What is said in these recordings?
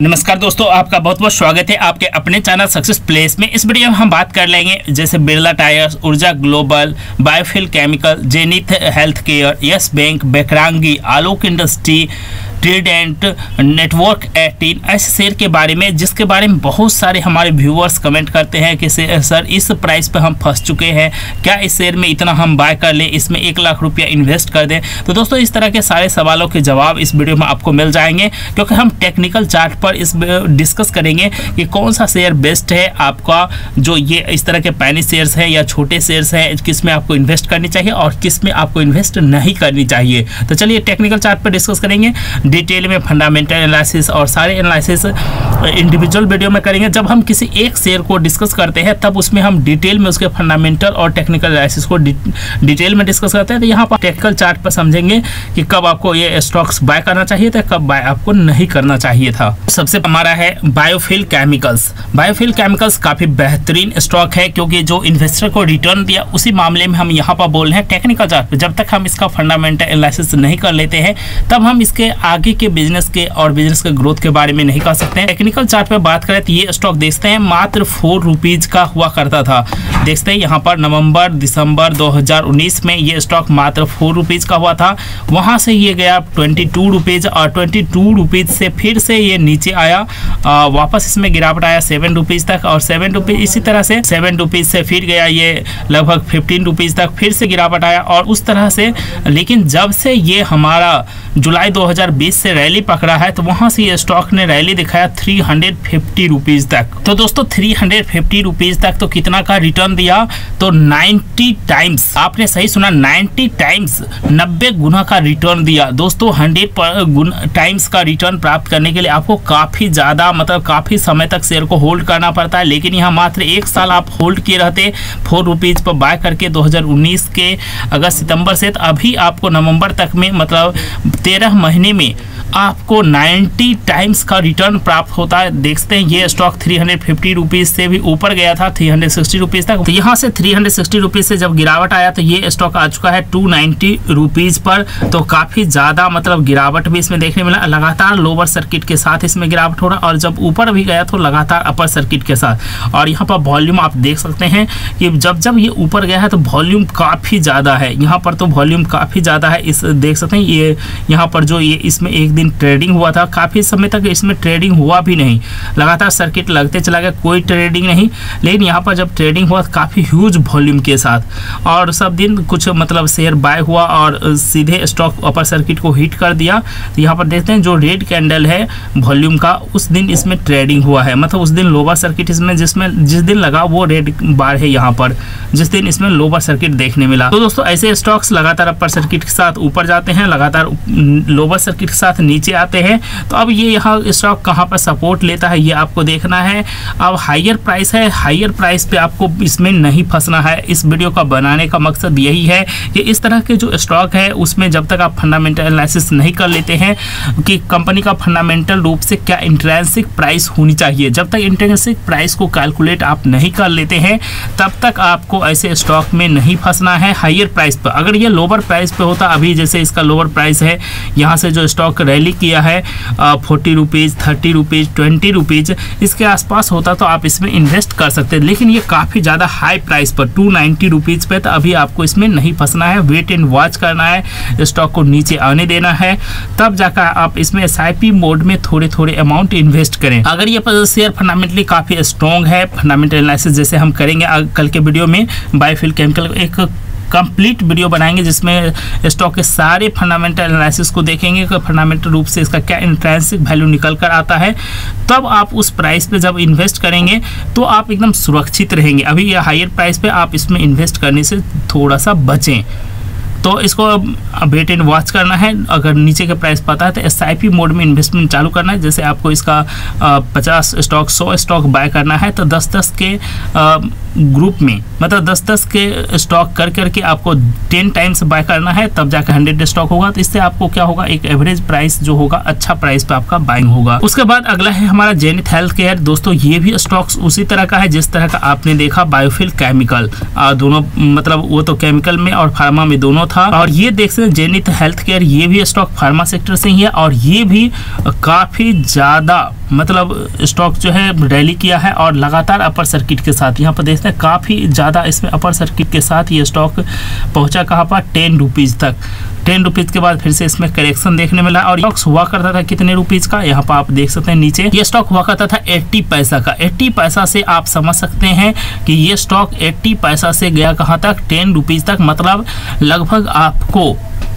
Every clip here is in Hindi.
नमस्कार दोस्तों, आपका बहुत बहुत स्वागत है आपके अपने चैनल सक्सेस प्लेस में। इस वीडियो में हम बात कर लेंगे, जैसे Birla tyres, Urja global, Biofil chemical, Zenith health care Yes Bank, बेकरांगी, Alok industry Trident Network eighteen ऐसे शेयर के बारे में, जिसके बारे में बहुत सारे हमारे व्यूअर्स कमेंट करते हैं कि सर, इस प्राइस पर हम फंस चुके हैं। क्या इस शेयर में इतना हम बाय कर लें? इसमें एक लाख रुपया इन्वेस्ट कर दें? तो दोस्तों, इस तरह के सारे सवालों के जवाब इस वीडियो में आपको मिल जाएँगे, क्योंकि हम टेक्निकल चार्ट पर इस डिस्कस करेंगे कि कौन सा शेयर बेस्ट है आपका, जो ये इस तरह के पैनी शेयर्स है या छोटे शेयर्स हैं, किसमें आपको इन्वेस्ट करनी चाहिए और किसमें आपको इन्वेस्ट नहीं करनी चाहिए। तो चलिए टेक्निकल चार्ट पर डिस्कस करेंगे। डिटेल में फंडामेंटल एनालिसिस और सारे एनालिसिस इंडिविजुअल वीडियो में करेंगे। जब हम किसी एक शेयर को डिस्कस करते हैं, तब उसमें हम डिटेल में उसके फंडामेंटल और टेक्निकल एनालिसिस को डिटेल में डिस्कस करते हैं। तो यहाँ पर टेक्निकल चार्ट पर समझेंगे कि कब आपको ये स्टॉक्स बाय करना चाहिए था, कब बाय आपको नहीं करना चाहिए था। सबसे हमारा है बायोफिल केमिकल्स बायोफिल केमिकल्स काफ़ी बेहतरीन स्टॉक है, क्योंकि जो इन्वेस्टर को रिटर्न दिया, उसी मामले में हम यहाँ पर बोल रहे हैं टेक्निकल चार्ट जब तक हम इसका फंडामेंटल एनालिसिस नहीं कर लेते हैं, तब हम इसके आगे आगे के बिज़नेस के और बिज़नेस के ग्रोथ के बारे में नहीं कह सकते हैं। टेक्निकल चार्ट पे बात करें तो ये स्टॉक देखते हैं मात्र फोर रुपीज़ का हुआ करता था। देखते हैं यहाँ पर नवंबर दिसंबर 2019 में ये स्टॉक मात्र फोर रुपीज़ का हुआ था। वहाँ से ये गया ट्वेंटी टू रुपीज़ और ट्वेंटी टू रुपीज़ से फिर से ये नीचे आया। आ, वापस इसमें गिरावट आया सेवन रुपीज़ तक और सेवन रुपीज़ इसी तरह से सेवन रुपीज़ से फिर गया ये लगभग फिफ्टीन रुपीज़ तक फिर से गिरावट आया और उस तरह से। लेकिन जब से ये हमारा जुलाई 2020 से रैली पकड़ा है तो वहाँ से ये स्टॉक ने रैली दिखाया थ्री हंड्रेड फिफ्टी रुपीज़ तक। तो दोस्तों थ्री हंड्रेड फिफ्टी रुपीज़ तक तो कितना का रिटर्न दिया? तो नाइन्टी टाइम्स आपने सही सुना नाइन्टी टाइम्स नब्बे गुना का रिटर्न दिया। दोस्तों हंड्रेड टाइम्स का रिटर्न प्राप्त करने के लिए आपको काफ़ी ज़्यादा मतलब काफ़ी समय तक शेयर को होल्ड करना पड़ता है। लेकिन यहाँ मात्र एक साल आप होल्ड किए रहते फोर रुपीज़ पर बाय करके 2019 के अगस्त सितंबर से तो अभी आपको नवंबर तक में मतलब तेरह महीने में आपको 90 टाइम्स का रिटर्न प्राप्त होता है। देखते हैं, ये स्टॉक थ्री हंड्रेड से भी ऊपर गया था थ्री हंड्रेड तक। तो यहाँ से थ्री हंड्रेड से जब गिरावट आया तो ये स्टॉक आ चुका है टू नाइन्टी पर। तो काफ़ी ज़्यादा मतलब गिरावट भी इसमें देखने मिला। लगातार लोअर सर्किट के साथ इसमें गिरावट हो रहा और जब ऊपर भी गया तो लगातार अपर सर्किट के साथ। और यहाँ पर वॉल्यूम आप देख सकते हैं कि जब जब ये ऊपर गया है तो वॉल्यूम काफ़ी ज़्यादा है। यहाँ पर तो वॉल्यूम काफ़ी ज़्यादा है। इस देख सकते हैं, ये यहाँ पर जो ये इसमें एक दिन ट्रेडिंग हुआ था। काफ़ी समय तक इसमें ट्रेडिंग हुआ भी नहीं। लगातार सर्किट लगते चला गया, कोई ट्रेडिंग नहीं। लेकिन यहाँ पर जब ट्रेडिंग हुआ, काफ़ी ह्यूज वॉल्यूम के साथ। और सब दिन कुछ मतलब शेयर बाय हुआ और सीधे स्टॉक अपर सर्किट को हिट कर दिया। तो यहाँ पर देखते हैं जो रेड कैंडल है वॉल्यूम का, उस दिन इसमें ट्रेडिंग हुआ है। मतलब उस दिन लोअर सर्किट इसमें जिसमें, जिस दिन लगा वो रेड बार है यहाँ पर, जिस दिन इसमें लोअर सर्किट देखने मिला। तो दोस्तों, ऐसे स्टॉक्स लगातार अपर सर्किट के साथ ऊपर जाते हैं, लगातार लोअर सर्किट के साथ नीचे आते हैं। तो अब ये यहाँ स्टॉक कहाँ पर सपोर्ट लेता है, ये आपको देखना है। अब हाइयर प्राइस है हाइयर प्राइस पे आपको इसमें नहीं फंसना है। इस वीडियो का बनाने का मकसद यही है कि इस तरह के जो स्टॉक है, उसमें जब तक आप फंडामेंटल एनालिसिस नहीं कर लेते हैं कि कंपनी का फंडामेंटल रूप से क्या इंट्रेंसिक प्राइस होनी चाहिए। जब तक इंट्रेंसिक प्राइस को कैलकुलेट आप नहीं कर लेते हैं, तब तक आपको ऐसे स्टॉक में नहीं फंसना है हाइयर प्राइस पर। अगर ये लोअर प्राइस पर होता, अभी जैसे इसका लोअर प्राइस है, यहाँ से जो स्टॉक रैली किया है forty rupees thirty rupees twenty rupees इसके आसपास होता तो आप इसमें इन्वेस्ट कर सकते हैं लेकिन ये काफ़ी ज़्यादा हाई प्राइस पर टू नाइन्टी रुपीज़ पे तो अभी आपको इसमें नहीं फंसना है वेट एंड वॉच करना है स्टॉक को नीचे आने देना है, तब जाकर आप इसमें एस मोड में थोड़े थोड़े अमाउंट इन्वेस्ट करें। अगर ये शेयर फंडामेंटली काफ़ी स्ट्रॉन्ग है फंडामेंटल एनालिसिस जैसे हम करेंगे कल के वीडियो में बायोफिल केमिकल एक कंप्लीट वीडियो बनाएँगे, जिसमें स्टॉक के सारे फंडामेंटल एनालिसिस को देखेंगे, कि फंडामेंटल रूप से इसका क्या इंट्रेंसिक वैल्यू निकल कर आता है। तब आप उस प्राइस पे जब इन्वेस्ट करेंगे तो आप एकदम सुरक्षित रहेंगे। अभी यह हायर प्राइस पे आप इसमें इन्वेस्ट करने से थोड़ा सा बचें। तो इसको वेट एंड वॉच करना है। अगर नीचे का प्राइस पता है तो एस मोड में इन्वेस्टमेंट चालू करना है। जैसे आपको इसका पचास स्टॉक सौ स्टॉक बाय करना है तो दस दस के ग्रुप में मतलब दस दस के स्टॉक कर करके आपको टेन टाइम्स बाय करना है, तब जाकर हंड्रेड स्टॉक होगा। तो इससे आपको क्या होगा? एक एवरेज प्राइस जो होगा अच्छा प्राइस पे आपका बाइंग होगा। उसके बाद अगला है हमारा जेनिथ हेल्थ केयर दोस्तों, ये भी स्टॉक्स उसी तरह का है जिस तरह का आपने देखा बायोफिल केमिकल दोनों मतलब वो तो केमिकल में और फार्मा में दोनों था। और ये देख सकते हैं, जेनिथ हेल्थ केयर ये भी स्टॉक फार्मा सेक्टर से ही है और ये भी काफ़ी ज़्यादा मतलब स्टॉक जो है रैली किया है और लगातार अपर सर्किट के साथ। यहाँ पर देखते हैं, काफ़ी ज़्यादा इसमें अपर सर्किट के साथ ये स्टॉक पहुँचा कहाँ पर? टेन रुपीज़ तक। टेन रुपीज़ के बाद फिर से इसमें करेक्शन देखने मिला और स्टॉक हुआ करता था कितने रुपीज़ का? यहाँ पर आप देख सकते हैं नीचे। ये स्टॉक हुआ करता था एट्टी पैसा का। एट्टी पैसा से आप समझ सकते हैं कि ये स्टॉक एट्टी पैसा से गया कहाँ तक? टेन रुपीज़ तक। मतलब लगभग आपको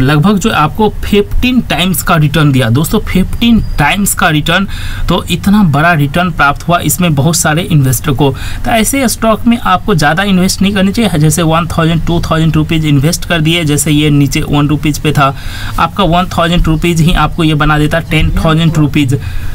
लगभग जो आपको 15 टाइम्स का रिटर्न दिया। दोस्तों 15 टाइम्स का रिटर्न तो इतना बड़ा रिटर्न प्राप्त हुआ इसमें बहुत सारे इन्वेस्टर को। तो ऐसे स्टॉक में आपको ज़्यादा इन्वेस्ट नहीं करनी चाहिए। जैसे one thousand two thousand rupees invest कर दिए, जैसे ये नीचे वन रुपीज़ पे था। आपका वन थाउज़ेंड रुपीज़ ही आपको ये बना देता टेन थाउज़ेंड रुपीज़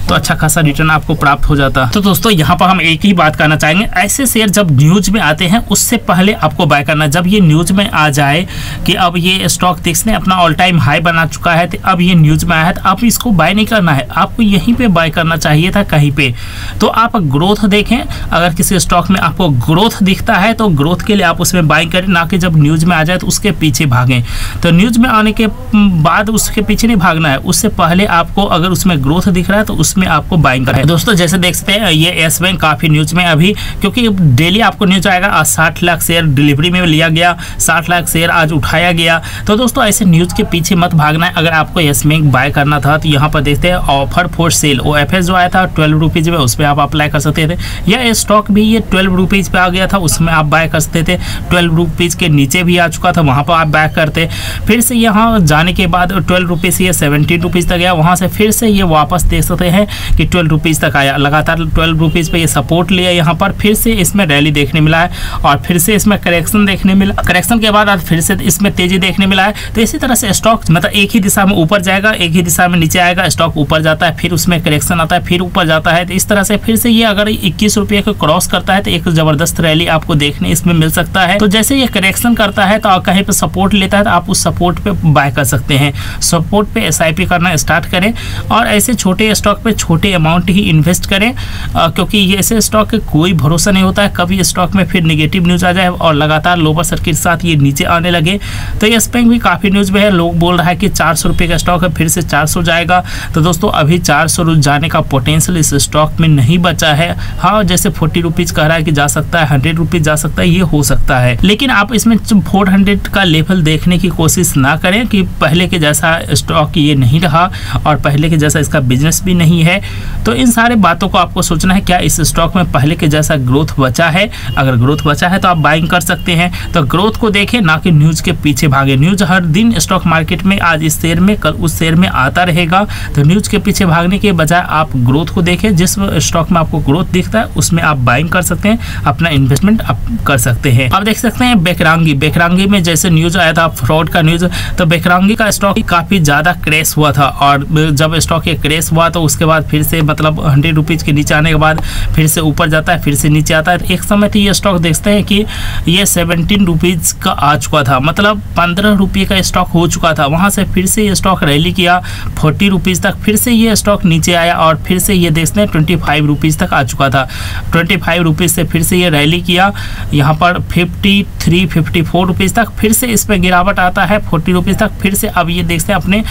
तो अच्छा खासा रिटर्न आपको प्राप्त हो जाता। तो दोस्तों, यहाँ पर हम एक ही बात करना चाहेंगे। ऐसे शेयर जब न्यूज़ में आते हैं, उससे पहले आपको बाय करना। जब ये न्यूज़ में आ जाए कि अब ये स्टॉक देखने अपना ऑल टाइम हाई बना चुका है तो अब ये न्यूज़ में आया है तो आप इसको बाय नहीं करना है। आपको यहीं पे बाय करना चाहिए था, कहीं पे। तो आप ग्रोथ देखें, अगर किसी स्टॉक में आपको ग्रोथ दिखता है तो ग्रोथ के लिए आप उसमें बाइंग करें, ना कि जब न्यूज़ में आ जाए तो उसके पीछे भागें। तो न्यूज़ में आने के बाद उसके पीछे नहीं भागना है, उससे पहले आपको अगर उसमें ग्रोथ दिख रहा है तो उसमें आपको बाइंग करना है। दोस्तों, जैसे देख सकते हैं, ये एस बैंक काफ़ी न्यूज़ में अभी, क्योंकि डेली आपको न्यूज़ आएगा साठ लाख शेयर डिलीवरी में लिया गया, साठ लाख शेयर आज उठाया गया। तो दोस्तों, ऐसे न्यूज़ के पीछे मत भागना है। अगर आपको यस बैंक बाय करना था तो यहाँ पर देखते हैं offer for sale O F जो आया था ट्वेल्व रुपीज़ में, उस पर आप अप्लाई कर सकते थे। या स्टॉक भी ये ट्वेल्व रुपीज़ पे आ गया था, उसमें आप बाय कर सकते थे। ट्वेल्व रुपीज़ के नीचे भी आ चुका था, वहाँ पर आप बाय करते। फिर से यहाँ जाने के बाद ट्वेल्व रुपीज़ ये सेवेंटीन रुपीज़ तक गया। वहाँ से फिर से ये वापस देख सकते हैं कि ट्वेल्व रुपीज़ तक आया। लगातार ट्वेल्व रुपीज़ पे ये सपोर्ट लिया यहाँ पर। फिर से इसमें रैली देखने मिला है और फिर से इसमें करेक्शन देखने मिला। करेक्शन के बाद फिर से इसमें तेज़ी देखने मिला है। तो इसी तरह से स्टॉक मतलब एक ही दिशा में ऊपर जाएगा, एक ही दिशा में नीचे आएगा स्टॉक ऊपर जाता है, फिर उसमें करेक्शन आता है, फिर ऊपर जाता है। तो इस तरह से फिर से ये अगर इक्कीस रुपये को क्रॉस करता है तो एक ज़बरदस्त रैली आपको देखने इसमें मिल सकता है। तो जैसे ये करेक्शन करता है तो कहीं पर सपोर्ट लेता है तो आप उस सपोर्ट पे बाय कर सकते हैं। सपोर्ट पे एसआईपी करना स्टार्ट करें और ऐसे छोटे स्टॉक पे छोटे अमाउंट ही इन्वेस्ट करें क्योंकि ऐसे स्टॉक कोई भरोसा नहीं होता है। कभी स्टॉक में फिर निगेटिव न्यूज़ आ जाए और लगातार लोअर सर्किट के साथ ये नीचे आने लगे। तो ये बैंक भी काफ़ी न्यूज़ में है। लोग बोल रहा है कि चार सौ का स्टॉक है, फिर से चार सौ जाएगा। तो दोस्तों, अभी चार सौ जाने का पोटेंशियल इस स्टॉक में नहीं बचा है। हाँ जैसे फोर्टी रुपीज़ कह रहा है कि जा सकता है हंड्रेड रुपीज़ जा सकता है, ये हो सकता है। लेकिन आप इसमें फोर हंड्रेड का लेवल देखने की कोशिश ना करें कि पहले के जैसा स्टॉक ये नहीं रहा और पहले के जैसा इसका बिज़नेस भी नहीं है। तो इन सारे बातों को आपको सोचना है, क्या इस स्टॉक में पहले के जैसा ग्रोथ बचा है? अगर ग्रोथ बचा है तो आप बाइंग कर सकते हैं। तो ग्रोथ को देखें, ना कि न्यूज़ के पीछे भागे। न्यूज़ हर दिन स्टॉक मार्केट में आज इस शेयर में, कल उस शेयर में आता रहेगा। तो न्यूज़ के पीछे भागने के बजाय आप ग्रोथ को देखें। जिस स्टॉक में आपको ग्रोथ दिखता है, उसमें आप बाइंग कर सकते हैं, अपना इन्वेस्टमेंट आप कर सकते हैं। आप देख सकते हैं बेकरांगी बेकरांगी में जैसे न्यूज़ आया था फ्रॉड का न्यूज़ तो बेकरांगी का स्टॉक काफ़ी ज़्यादा क्रेश हुआ था और जब स्टॉक ये क्रेश हुआ तो उसके बाद फिर से मतलब हंड्रेड रुपीज़ के नीचे आने के बाद फिर से ऊपर जाता है, फिर से नीचे आता है। एक समय तो ये स्टॉक देखते हैं कि ये सेवनटीन रुपीज़ का आ चुका था। मतलब पंद्रह रुपये का स्टॉक हो चुका था। वहाँ से फिर से ये स्टॉक रैली किया। फोर्टी रुपीज़ तक फिर से ये स्टॉक नीचे आया और फिर से ये देखते हैं ट्वेंटी फाइव रुपीज़ तक आ चुका था। ट्वेंटी फाइव रुपीज़ से फिर से ये रैली किया। यहाँ पर fifty three fifty four rupees तक फिर से इस पर गिरावट आता है। फोर्टी रुपीज़ तक फिर से अब ये देखते हैं अपने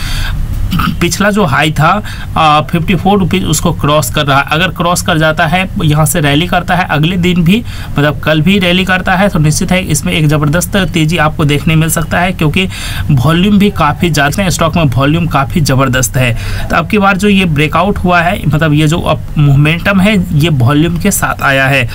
पिछला जो हाई था फिफ्टी फोर रुपीज़ उसको क्रॉस कर रहा है। अगर क्रॉस कर जाता है, यहाँ से रैली करता है, अगले दिन भी मतलब कल भी रैली करता है तो निश्चित है इसमें एक ज़बरदस्त तेज़ी आपको देखने मिल सकता है, क्योंकि वॉल्यूम भी काफ़ी ज़्यादा है स्टॉक में वॉल्यूम काफ़ी ज़बरदस्त है। तो अब की बार जो ये ब्रेकआउट हुआ है मतलब ये जो अब मोमेंटम है, ये वॉल्यूम के साथ आया है।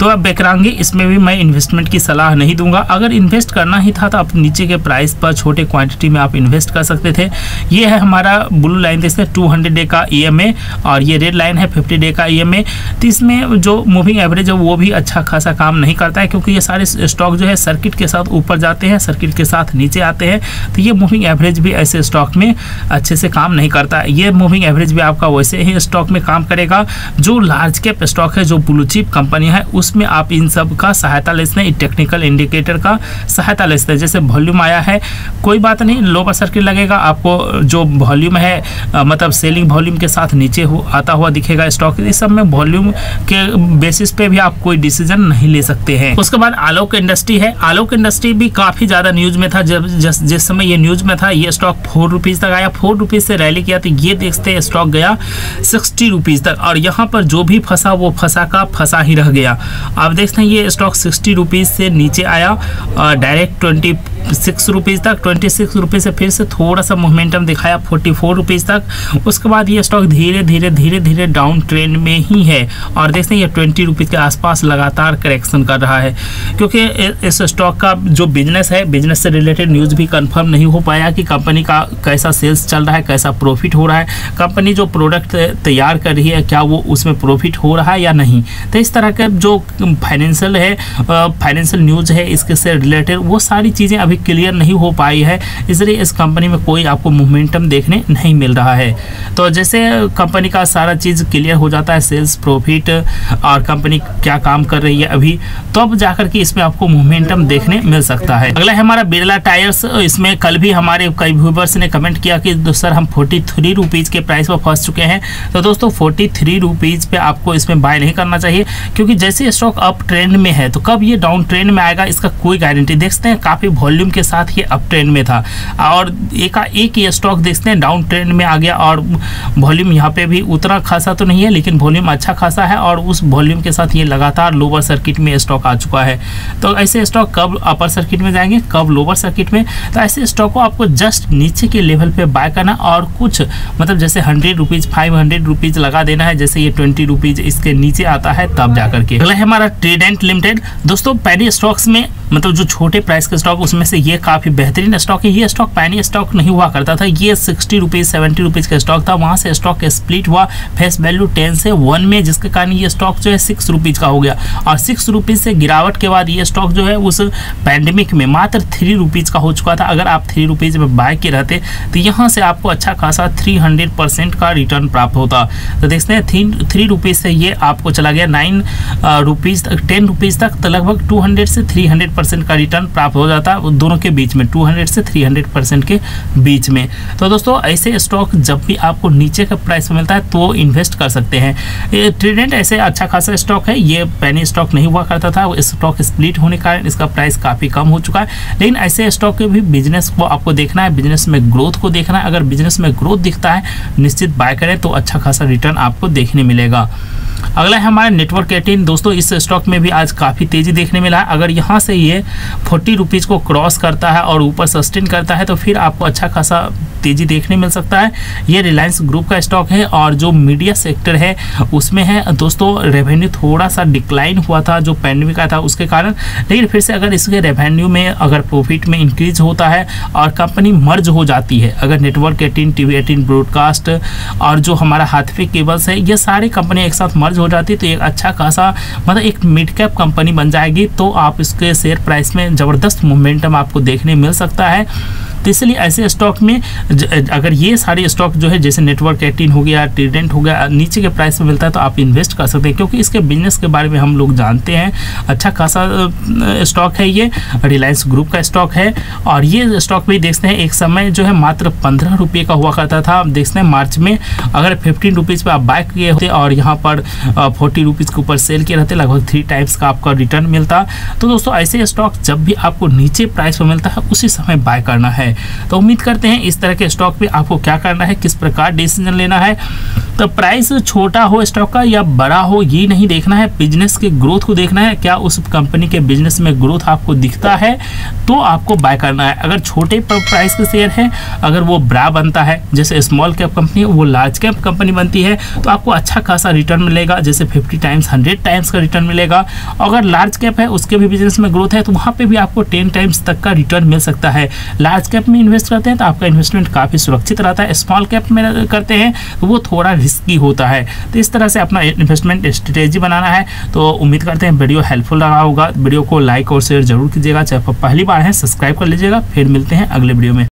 तो अब बेकरांगी इसमें भी मैं इन्वेस्टमेंट की सलाह नहीं दूँगा। अगर इन्वेस्ट करना ही था तो आप नीचे के प्राइस पर छोटे क्वांटिटी में आप इन्वेस्ट कर सकते थे। ये है हमारा ब्लू लाइन देखते हैं टू डे का ई e और ये रेड लाइन है फिफ्टी डे का ई e तो इसमें जो मूविंग एवरेज है, वो भी अच्छा खासा काम नहीं करता है, क्योंकि ये सारे स्टॉक जो है सर्किट के साथ ऊपर जाते हैं सर्किट के साथ नीचे आते हैं। तो ये मूविंग एवरेज भी ऐसे स्टॉक में अच्छे से काम नहीं करता ये मूविंग एवरेज भी आपका वैसे ही स्टॉक में काम करेगा। जो लार्ज कैप स्टॉक है, जो ब्लू चिप कंपनी है, उस उसमें आप इन सब का सहायता ले सकते हैं टेक्निकल इंडिकेटर का सहायता ले सकते हैं। जैसे वॉल्यूम आया है कोई बात नहीं लोअर सर्किट लगेगा आपको जो वॉल्यूम है मतलब सेलिंग वॉल्यूम के साथ नीचे हो आता हुआ दिखेगा स्टॉक इस सब में वॉल्यूम के बेसिस पे भी आप कोई डिसीज़न नहीं ले सकते हैं। उसके बाद आलोक इंडस्ट्री है। आलोक इंडस्ट्री भी काफ़ी ज़्यादा न्यूज़ में था जब जिस, जिस समय ये न्यूज़ में था ये स्टॉक फोर रुपीज़ तक आया। फोर रुपीज़ से रैली किया तो ये देखते स्टॉक गया सिक्सटी रुपीज़ तक। और यहाँ पर जो भी फंसा वो फंसा का फंसा ही रह गया। आप देखते हैं, ये स्टॉक सिक्सटी रुपीज़ से नीचे आया डायरेक्ट ट्वेंटी सिक्स रुपीज़ तक ट्वेंटी सिक्स रुपीज़ से फिर से थोड़ा सा मोमेंटम दिखाया फोर्टी फोर रुपीज़ तक। उसके बाद ये स्टॉक धीरे धीरे धीरे धीरे डाउन ट्रेंड में ही है। और देखते हैं, ये ट्वेंटी रुपीज़ के आसपास लगातार करेक्शन कर रहा है। क्योंकि इस स्टॉक का जो बिज़नेस है बिज़नेस से रिलेटेड न्यूज़ भी कन्फर्म नहीं हो पाया कि कंपनी का कैसा सेल्स चल रहा है, कैसा प्रॉफिट हो रहा है। कंपनी जो प्रोडक्ट तैयार कर रही है, क्या वो उसमें प्रॉफिट हो रहा है या नहीं? तो इस तरह के जो फाइनेंशियल है फाइनेंशियल न्यूज़ है, इसके से रिलेटेड वो सारी चीज़ें अभी क्लियर नहीं हो पाई है, इसलिए इस कंपनी में कोई आपको मोमेंटम देखने नहीं मिल रहा है। तो जैसे कंपनी का सारा चीज़ क्लियर हो जाता है सेल्स प्रॉफिट और कंपनी क्या काम कर रही है अभी तो अब जाकर के इसमें आपको मोमेंटम देखने मिल सकता है। अगला है हमारा बिरला टायर्स इसमें कल भी हमारे कई व्यूवर्स ने कमेंट किया कि सर, हम फोर्टी थ्री रुपीज़ के प्राइस पर फंस चुके हैं। तो दोस्तों फोर्टी थ्री रुपीज़ पे आपको इसमें बाय नहीं करना चाहिए, क्योंकि जैसे स्टॉक अप ट्रेंड में है तो कब ये डाउन ट्रेंड में आएगा, इसका कोई गारंटी देखते हैं, काफ़ी वॉल्यूम के साथ ये अप ट्रेंड में था। और एक एक ये स्टॉक देखते हैं डाउन ट्रेंड में आ गया, और वॉल्यूम यहाँ पे भी उतना खासा तो नहीं है, लेकिन वॉल्यूम अच्छा खासा है, और उस वॉल्यूम के साथ ये लगातार लोअर सर्किट में स्टॉक आ चुका है। तो ऐसे स्टॉक कब अपर सर्किट में जाएँगे, कब लोअर सर्किट में? तो ऐसे स्टॉक को आपको जस्ट नीचे के लेवल पे बाय करना, और कुछ मतलब जैसे hundred rupees five hundred rupees लगा देना है, जैसे ये ट्वेंटी रुपीज़ इसके नीचे आता है, तब जाकर के। अगला है हमारा ट्रेडेंट लिमिटेड दोस्तों पैनी स्टॉक्स में मतलब जो छोटे प्राइस के स्टॉक उसमें से ये काफ़ी बेहतरीन स्टॉक है। ये स्टॉक पैनी स्टॉक नहीं हुआ करता था। ये सिक्सटी रुपीज़ सेवेंटी रुपीज़ का स्टॉक था। वहाँ से स्टॉक स्प्लिट हुआ। फेस वैल्यू टेन से वन में, जिसके कारण ये स्टॉक जो है सिक्स रुपीज़ का हो गया। और सिक्स रुपीज़ से गिरावट के बाद ये स्टॉक जो है उस पैंडमिक में मात्र थ्री रुपीज़ का हो चुका था। अगर आप थ्री रुपीज़ में बाय के रहते तो यहाँ से आपको अच्छा खासा थ्री हंड्रेड परसेंट का रिटर्न प्राप्त होता। तो देखते हैं थ्री रुपीज़ से ये आपको चला गया नाइन रुपीज़ तक, टेन रुपीज़ तक तो लगभग टू हंड्रेड से थ्री हंड्रेड परसेंट का रिटर्न प्राप्त हो जाता है दोनों के बीच में टू हंड्रेड से थ्री हंड्रेड परसेंट के बीच में। तो दोस्तों, ऐसे स्टॉक जब भी आपको नीचे का प्राइस मिलता है तो इन्वेस्ट कर सकते हैं। ट्रेडेंट ऐसे अच्छा खासा स्टॉक है, ये पैनी स्टॉक नहीं हुआ करता था स्टॉक स्प्लिट होने के कारण इसका प्राइस काफ़ी कम हो चुका है। लेकिन ऐसे स्टॉक के भी बिज़नेस को आपको देखना है बिज़नेस में ग्रोथ को देखना है। अगर बिज़नेस में ग्रोथ दिखता है, निश्चित बाय करें तो अच्छा खासा रिटर्न आपको देखने मिलेगा। अगला है हमारा नेटवर्क एटीन दोस्तों, इस स्टॉक में भी आज काफ़ी तेज़ी देखने मिला है। अगर यहाँ से ये फोर्टी रुपीज़ को क्रॉस करता है और ऊपर सस्टेन करता है तो फिर आपको अच्छा खासा तेज़ी देखने मिल सकता है। ये रिलायंस ग्रुप का स्टॉक है और जो मीडिया सेक्टर है, उसमें है, दोस्तों रेवेन्यू थोड़ा सा डिक्लाइन हुआ था जो पैंडमिक का था, उसके कारण। लेकिन फिर से अगर इसके रेवेन्यू में अगर प्रॉफिट में इंक्रीज होता है और कंपनी मर्ज हो जाती है, अगर Network eighteen T V eighteen broadcast और जो हमारा हाथवे केबल्स है, ये सारी कंपनी एक साथ मर्ज हो जाती तो एक अच्छा खासा मतलब एक मिड कैप कंपनी बन जाएगी तो आप इसके शेयर प्राइस में ज़बरदस्त मोमेंटम आपको देखने मिल सकता है। तो इसलिए ऐसे स्टॉक में अगर ये सारे स्टॉक जो है, जैसे नेटवर्क एटीन हो गया ट्रीडेंट हो गया, नीचे के प्राइस में मिलता है तो आप इन्वेस्ट कर सकते हैं, क्योंकि इसके बिज़नेस के बारे में हम लोग जानते हैं। अच्छा खासा स्टॉक है ये रिलायंस ग्रुप का स्टॉक है, और ये स्टॉक भी देखते हैं, एक समय जो है मात्र पंद्रह रुपये का हुआ करता था। देखते हैं मार्च में, अगर फिफ्टीन रुपीज़ पर आप बाय किए होते और यहाँ पर फोर्टी रुपीज़ के ऊपर सेल किए रहते, लगभग थ्री टाइम्स का आपका रिटर्न मिलता। तो दोस्तों, ऐसे स्टॉक जब भी आपको नीचे प्राइस पर मिलता है, उसी समय बाय करना है। तो उम्मीद करते हैं इस तरह के स्टॉक पे आपको क्या करना है, किस प्रकार डिसीज़न लेना है। तो प्राइस छोटा हो स्टॉक का या बड़ा हो, ये नहीं देखना है। बिज़नेस के ग्रोथ को देखना है, क्या उस कंपनी के बिज़नेस में ग्रोथ आपको दिखता है तो आपको बाय करना है। अगर छोटे प्राइस के शेयर है, अगर वो बड़ा बनता है, जैसे स्मॉल कैप कंपनी वो लार्ज कैप कंपनी बनती है तो आपको अच्छा खासा रिटर्न मिलेगा, जैसे फिफ्टी टाइम्स हंड्रेड टाइम्स का रिटर्न मिलेगा। अगर लार्ज कैप है, उसके भी बिज़नेस में ग्रोथ है तो वहाँ पर भी आपको टेन टाइम्स तक का रिटर्न मिल सकता है। लार्ज कैप में इन्वेस्ट करते हैं तो आपका इन्वेस्टमेंट काफ़ी सुरक्षित रहता है। स्मॉल कैप में करते हैं तो वो थोड़ा रिस्की होता है। तो इस तरह से अपना इन्वेस्टमेंट स्ट्रेटेजी बनाना है। तो उम्मीद करते हैं वीडियो हेल्पफुल रहा होगा। वीडियो को लाइक और शेयर ज़रूर कीजिएगा। चाहे पहली बार है सब्सक्राइब कर लीजिएगा। फिर मिलते हैं अगले वीडियो में।